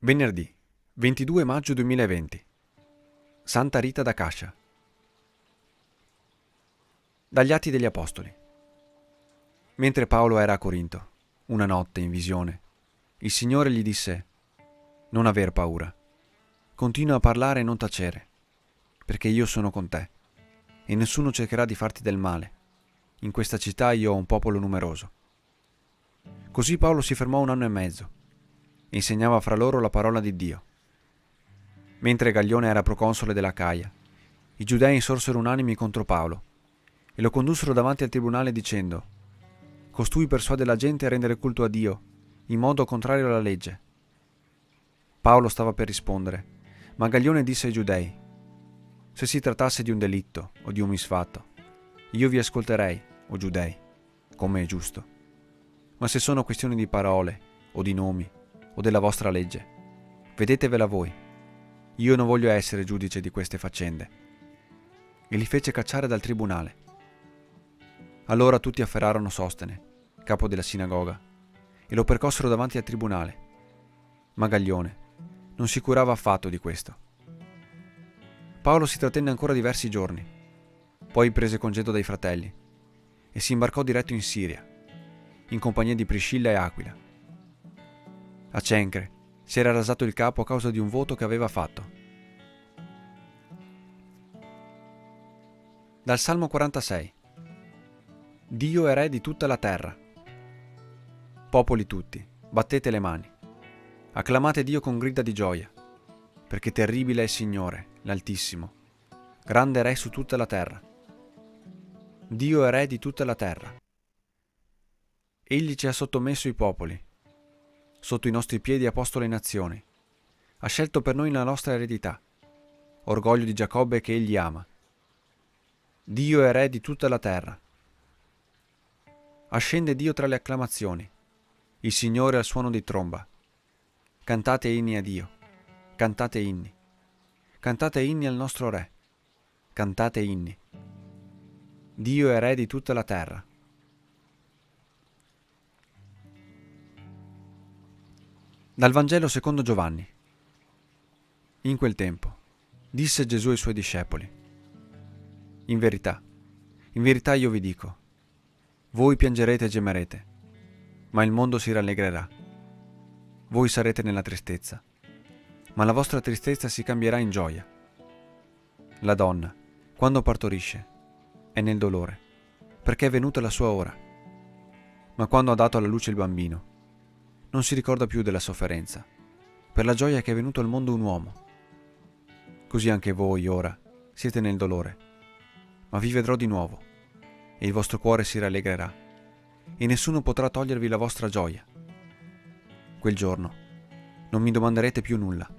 Venerdì 22 maggio 2020 Santa Rita da Cascia Dagli Atti degli Apostoli. Mentre Paolo era a Corinto, una notte in visione, il Signore gli disse Non aver paura, continua a parlare e non tacere, perché io sono con te, e nessuno cercherà di farti del male. In questa città io ho un popolo numeroso. Così Paolo si fermò un anno e mezzo insegnava fra loro la parola di Dio. Mentre Gaglione era proconsole della Caia, i giudei insorsero unanimi contro Paolo e lo condussero davanti al tribunale dicendo Costui persuade la gente a rendere culto a Dio, in modo contrario alla legge. Paolo stava per rispondere, ma Gaglione disse ai giudei Se si trattasse di un delitto o di un misfatto, io vi ascolterei, o giudei, come è giusto. Ma se sono questioni di parole o di nomi, o della vostra legge. Vedetevela voi. Io non voglio essere giudice di queste faccende. E li fece cacciare dal tribunale. Allora tutti afferrarono Sostene, capo della sinagoga, e lo percossero davanti al tribunale. Ma Gaglione non si curava affatto di questo. Paolo si trattenne ancora diversi giorni, poi prese congedo dai fratelli e si imbarcò diretto in Siria, in compagnia di Priscilla e Aquila a Cencre si era rasato il capo a causa di un voto che aveva fatto. Dal Salmo 46 Dio è re di tutta la terra. Popoli tutti, battete le mani. Acclamate Dio con grida di gioia, perché terribile è il Signore, l'Altissimo, grande re su tutta la terra. Dio è re di tutta la terra. Egli ci ha sottomesso i popoli sotto i nostri piedi ha posto le nazioni. Ha scelto per noi la nostra eredità, orgoglio di Giacobbe che egli ama. Dio è re di tutta la terra. Ascende Dio tra le acclamazioni, il Signore al suono di tromba. Cantate inni a Dio, cantate inni. Cantate inni al nostro Re, cantate inni. Dio è re di tutta la terra. Dal Vangelo secondo Giovanni. In quel tempo disse Gesù ai suoi discepoli, In verità, in verità io vi dico, voi piangerete e gemerete, ma il mondo si rallegrerà. Voi sarete nella tristezza, ma la vostra tristezza si cambierà in gioia. La donna, quando partorisce, è nel dolore, perché è venuta la sua ora. Ma quando ha dato alla luce il bambino, non si ricorda più della sofferenza, per la gioia che è venuto al mondo un uomo. Così anche voi ora siete nel dolore, ma vi vedrò di nuovo, e il vostro cuore si rallegrerà, e nessuno potrà togliervi la vostra gioia. Quel giorno non mi domanderete più nulla.